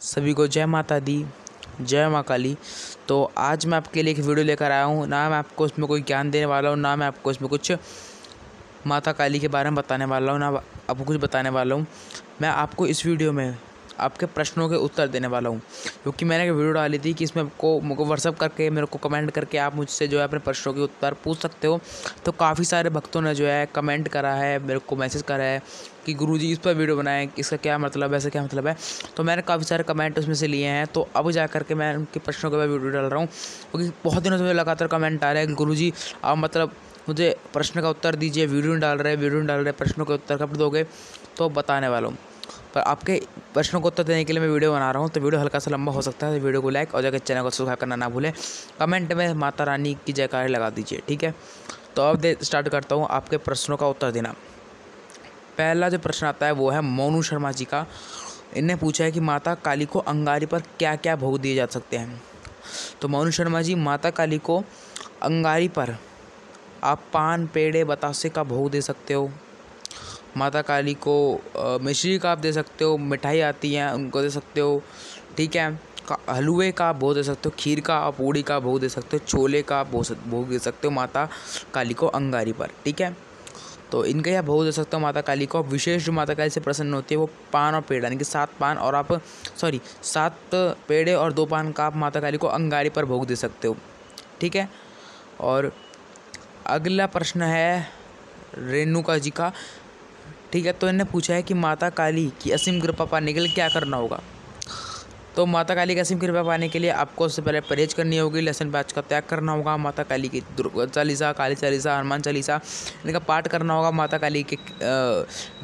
सभी को जय माता दी, जय माँ काली। तो आज मैं आपके लिए एक वीडियो लेकर आया हूँ। ना मैं आपको उसमें कोई ज्ञान देने वाला हूँ, ना मैं आपको उसमें कुछ माता काली के बारे में बताने वाला हूँ, ना आपको कुछ बताने वाला हूँ। मैं आपको इस वीडियो में आपके प्रश्नों के उत्तर देने वाला हूँ। क्योंकि मैंने एक वीडियो डाली थी कि इसमें आपको मुझको व्हाट्सअप करके, मेरे को कमेंट करके आप मुझसे जो है अपने प्रश्नों के उत्तर पूछ सकते हो। तो काफ़ी सारे भक्तों ने जो है कमेंट करा है, मेरे को मैसेज करा है कि गुरु जी इस पर वीडियो बनाएँ, इसका क्या मतलब है, ऐसा क्या मतलब है। तो मैंने काफ़ी सारे कमेंट उसमें से लिए हैं। तो अब जा करके मैं उनके प्रश्नों के बाद वीडियो डाल रहा हूँ। क्योंकि बहुत दिनों से मुझे लगातार कमेंट आ रहे हैं गुरु जी आप मतलब मुझे प्रश्न का उत्तर दीजिए वीडियो डाल रहे हैं वीडियो डाल रहे हैं, प्रश्नों के उत्तर कब दोगे? तो बताने वाला हूँ। पर आपके प्रश्नों को उत्तर देने के लिए मैं वीडियो बना रहा हूँ तो वीडियो हल्का सा लंबा हो सकता है तो वीडियो को लाइक और जाकर चैनल को सब्सक्राइब करना ना भूलें। कमेंट में माता रानी की जयकारी लगा दीजिए, ठीक है? तो अब दे स्टार्ट करता हूँ आपके प्रश्नों का उत्तर देना। पहला जो प्रश्न आता है वो है मोनू शर्मा जी का। इनने पूछा है कि माता काली को अंगारी पर क्या क्या भोग दिए जा सकते हैं? तो मोनू शर्मा जी, माता काली को अंगारी पर आप पान, पेड़े, बतासे का भोग दे सकते हो। माता काली को मिश्री का आप दे सकते हो, मिठाई आती है, उनको दे सकते हो, ठीक है? हलवे का आप भोग दे सकते हो, खीर का आप, पूड़ी का भोग दे सकते हो, छोले का आप भोग दे सकते हो माता काली को अंगारी पर, ठीक है? तो इनका यह भोग दे सकते हो माता काली को। विशेष जो माता काली से प्रसन्न होती है वो पान और पेड़, यानी कि सात पान और आप, सॉरी, सात पेड़े और दो पान का आप माता काली को अंगारी पर भोग दे सकते हो, ठीक है? और अगला प्रश्न है रेणुका जी का। ठीक है तो इन्हें पूछा है कि माता काली की असीम कृपा पाने के लिए क्या करना होगा? तो माता काली की असीम कृपा पाने के लिए आपको सबसे पहले परहेज करनी होगी लहसन प्याज का त्याग करना होगा, माता काली की दुर्गा चालीसा, काली चालीसा, हनुमान चालीसा, इनका पाठ करना होगा, माता काली के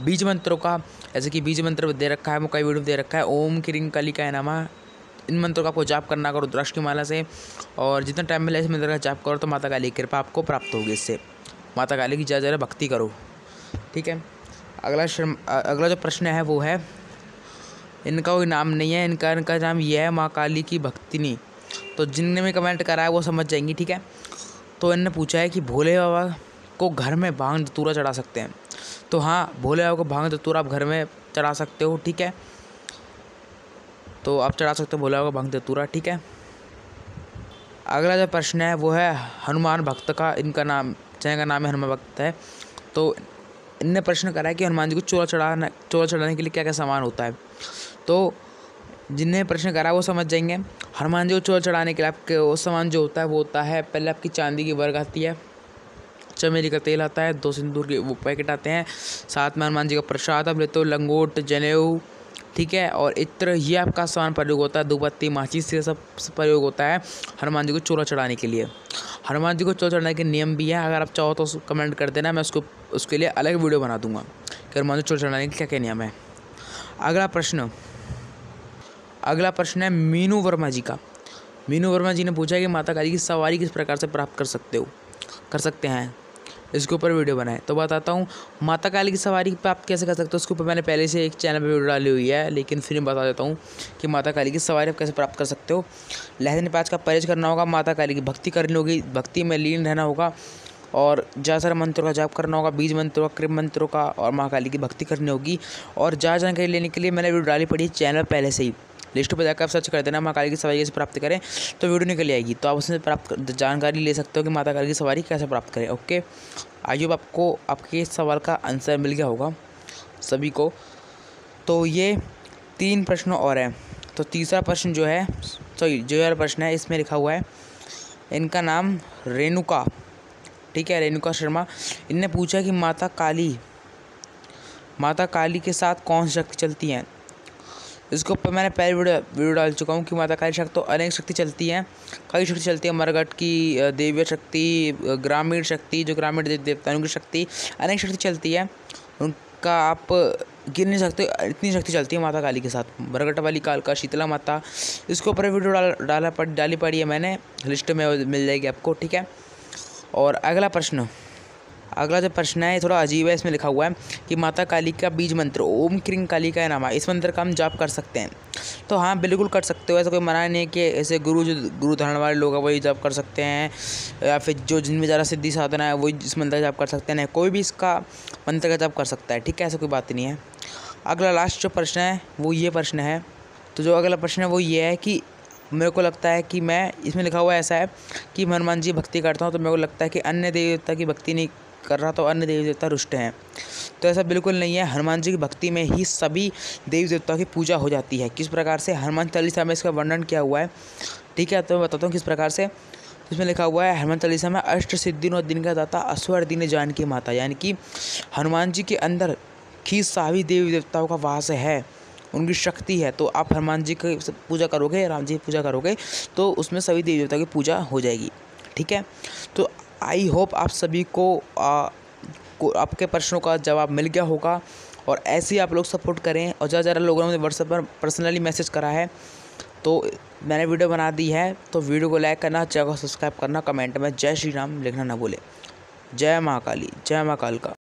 बीज मंत्रों का, जैसे कि बीज मंत्र दे रखा है वो कई वीडियो दे रखा है, ओम किरिंग काली का नामा, इन मंत्रों का आपको जाप करना करो रुद्राक्ष की माला से, और जितना टाइम मिले इस मंत्र का जाप करो तो माता काली की कृपा आपको प्राप्त होगी इससे। माता काली की ज़्यादा ज़्यादा भक्ति करो, ठीक है? अगला शर्म अगला जो प्रश्न है वो है, इनका कोई नाम नहीं है, इनका इनका नाम यह है माँ काली की भक्तिनी। तो जिनने भी कमेंट करा है वो समझ जाएँगी, ठीक है? तो इनने पूछा है कि भोले बाबा को घर में भाँग दतूरा चढ़ा सकते हैं। तो हाँ भोले बाबा को भाँग दतूरा आप घर में चढ़ा सकते हो, ठीक है? तो आप चढ़ा सकते हो भोले बाबा को भाँग दतूरा, ठीक है? अगला जो प्रश्न है वो है, हनुमान भक्त का, इनका नाम चैनल का नाम है हनुमान भक्त है तो इनने प्रश्न करा है कि हनुमान जी को चोला चढ़ाना, चोला चढ़ाने के लिए क्या क्या सामान होता है। तो जिन्हें प्रश्न करा वो समझ जाएँगे। हनुमान जी को चोला चढ़ाने के लिए आपके वो सामान जो होता है, वो होता है, पहले आपकी चांदी की वर्ग आती है, चमेली का तेल आता है, दो सिंदूर के वो पैकेट आते हैं, साथ में हनुमान जी का प्रसाद आप लेते हो लंगोट, जनेऊ ठीक है? और इत्र, ये आपका सामान प्रयोग होता है। दुपत्ती माचिस से सब प्रयोग होता है हनुमान जी को चोला चढ़ाने के लिए। हनुमान जी को चोला चढ़ाने के नियम भी है। अगर आप चाहो तो कमेंट कर देना, मैं उसको, उसके लिए अलग वीडियो बना दूँगा कि हनुमान जी चोला चढ़ाने के क्या क्या नियम है। अगला प्रश्न। अगला प्रश्न है मीनू वर्मा जी का। मीनू वर्मा जी ने पूछा कि माता काली की सवारी किस प्रकार से प्राप्त कर सकते हो? कर सकते हैं। इसके ऊपर वीडियो बनाए। तो बताता हूँ, माता काली की सवारी पर आप कैसे कर सकते हो? उसके ऊपर मैंने पहले से एक चैनल पर वीडियो डाली हुई है, लेकिन फिर मैं बता देता हूँ कि माता काली की सवारी आप कैसे प्राप्त कर सकते हो। लहसन पाँच का परहेज करना होगा, माता काली की भक्ति करनी होगी, भक्ति में लीन रहना होगा, और ज़्यादा सारे मंत्रों का जाप करना होगा, बीज मंत्रों का, कृप मंत्रों का, और महाकाली की भक्ति करनी होगी। और ज़्यादा जानकारी लेने के लिए मैंने वीडियो डाली पड़ी चैनल पहले से ही। लिस्ट पर जाकर आप सर्च कर देना माँ काली की सवारी कैसे प्राप्त करें तो वीडियो निकल आएगी तो आप उसमें प्राप्त जानकारी ले सकते हो कि माता काली की सवारी कैसे प्राप्त करें ओके आई आपको, आपके सवाल का आंसर मिल गया होगा सभी को। तो ये तीन प्रश्न और हैं। तो तीसरा प्रश्न जो है सॉरी जो यार प्रश्न है, इसमें लिखा हुआ है, इनका नाम रेणुका, ठीक है, रेणुका शर्मा। इनने पूछा कि माता काली माता काली के साथ कौन सी शक्ति चलती हैं? इसके ऊपर मैंने पहले वीडियो वीडियो डाल चुका हूँ कि माता काली शक्ति तो अनेक शक्ति चलती हैं। कई शक्ति चलती है मरगट की देवीय शक्ति ग्रामीण शक्ति, जो ग्रामीण देव देवताओं की शक्ति, अनेक शक्ति चलती है। उनका आप गिर नहीं सकते, इतनी शक्ति चलती है माता काली के साथ। मरगट वाली काल का शीतला माता, इसके ऊपर वीडियो डाल डाला पड़ डाली पड़ी है मैंने। लिस्ट में मिल जाएगी आपको, ठीक है? और अगला प्रश्न। अगला जो प्रश्न है थोड़ा अजीब है, इसमें लिखा हुआ है कि माता काली का बीज मंत्र, ओम क्रिंग काली का नाम इस मंत्र का हम जाप कर सकते हैं। तो हाँ बिल्कुल कर सकते हो, ऐसा कोई मना नहीं है कि ऐसे गुरु जो, गुरु धरण वाले लोग हैं, वही जाप कर सकते हैं, या फिर जो जिनमें ज़्यादा सिद्धि साधना है, वही इस मंत्र का जाप कर सकते हैं कोई भी इसका मंत्र का जाप कर सकता है, ठीक है, ऐसा कोई बात नहीं है। अगला लास्ट जो प्रश्न है, वो ये प्रश्न है तो जो अगला प्रश्न है, वो ये है कि मेरे को लगता है कि मैं, इसमें लिखा हुआ ऐसा है कि हनुमान जी भक्ति करता हूँ तो मेरे को लगता है कि अन्य देवी देवता की भक्ति नहीं कर रहा तो अन्य देवी देवता रुष्ट हैं। तो ऐसा बिल्कुल नहीं है। हनुमान जी की भक्ति में ही सभी देवी देवताओं की पूजा हो जाती है। किस प्रकार से? हनुमान चालीसा में इसका वर्णन किया हुआ है। ठीक है तो मैं बताता हूँ किस प्रकार से। इसमें लिखा हुआ है, हनुमान चालीसा में अष्ट सिद्धिन दिन का दाता, अश्वर दिन जानकी माता। यानी कि हनुमान जी के अंदर ही सभी देवी देवताओं का वास है, उनकी शक्ति है। तो आप हनुमान जी की पूजा करोगे, राम जी की पूजा करोगे तो उसमें सभी देवी देवता की पूजा हो जाएगी। ठीक है? तो आई होप आप सभी को, आ, को आपके प्रश्नों का जवाब मिल गया होगा और ऐसे ही आप लोग सपोर्ट करें। और ज़्यादा ज़्यादा लोगों ने मुझे व्हाट्सएप पर पर्सनली मैसेज करा है। तो मैंने वीडियो बना दी है तो वीडियो को लाइक करना चैनल को सब्सक्राइब करना कमेंट में जय श्री राम लिखना ना भूले। जय महाकाली जय महाकाल का